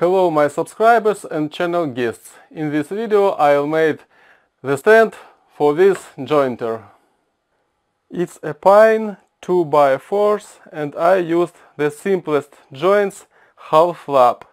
Hello my subscribers and channel guests. In this video I'll made the stand for this jointer. It's a pine 2x4 and I used the simplest joints half lap.